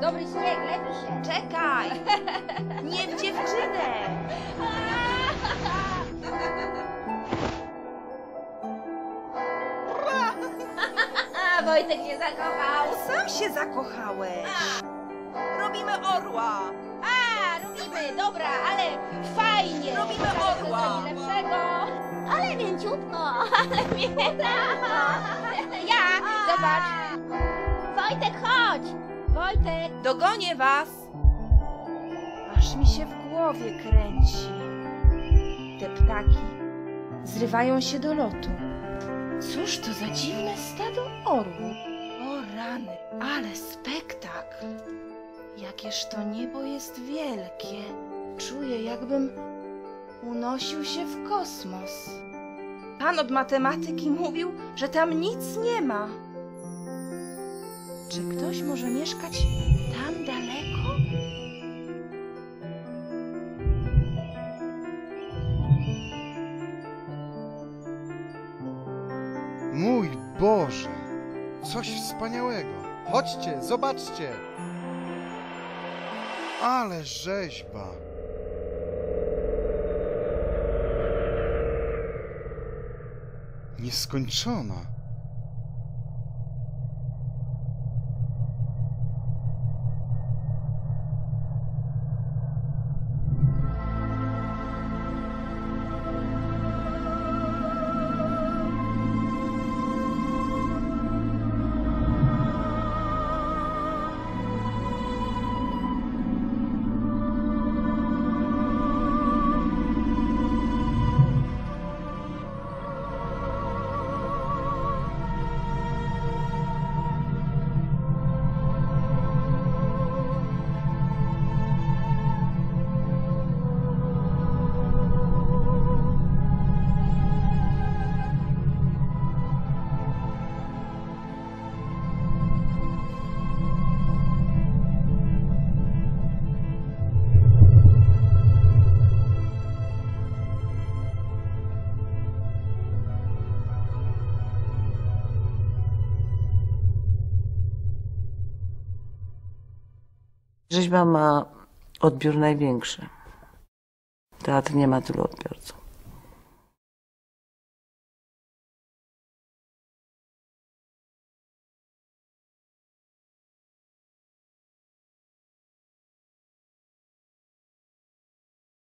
Dobry śnieg, lepi się. Czekaj! Wojtek się zakochał. Sam się zakochałeś! Robimy orła! A, robimy, dobra, ale fajnie. Robimy Zaraz orła. lepszego. Ale mięciutko, ale mięciutko. Ja, zobacz. Wojtek, chodź. Wojtek. Dogonię was! Aż mi się w głowie kręci. Te ptaki zrywają się do lotu. Cóż to za dziwne stado orłów? O rany, ale spektakl! Jakież to niebo jest wielkie. Czuję, jakbym unosił się w kosmos. Pan od matematyki mówił, że tam nic nie ma. Czy ktoś może mieszkać tam daleko? Mój Boże! Coś wspaniałego! Chodźcie, zobaczcie! Ale rzeźba! Nieskończona! Rzeźba ma odbiór największy. Teatr nie ma tylu odbiorców.